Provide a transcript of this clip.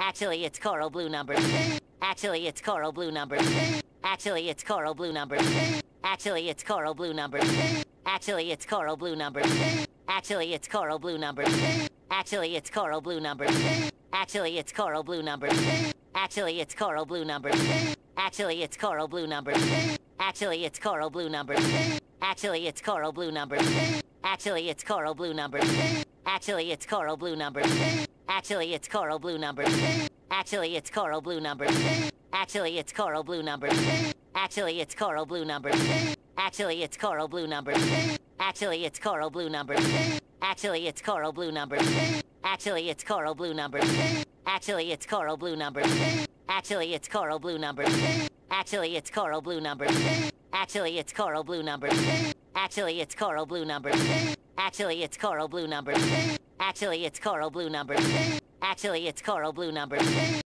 Actually, it's coral blue number. Actually, it's coral blue number. Actually, it's coral blue number. Actually, it's coral blue number. Actually, it's coral blue number. Actually, it's coral blue number. Actually, it's coral blue number. Actually, it's coral blue number. Actually, it's coral blue number. Actually, it's coral blue number. Actually, it's coral blue number. Actually, it's coral blue number. Actually, it's coral blue number. Actually, it's coral blue number. Actually, it's coral blue number. Actually, it's coral blue number. Actually, it's coral blue number. Actually, it's coral blue number. Actually, it's coral blue number. Actually, it's coral blue number. Actually, it's coral blue number. Actually, it's coral blue number. Actually, it's coral blue number. Actually, it's coral blue number. Actually, it's coral blue number. Actually, it's coral blue number. Actually, it's coral blue number. Actually, it's coral blue number. Actually, it's coral blue number. Actually, it's coral blue number.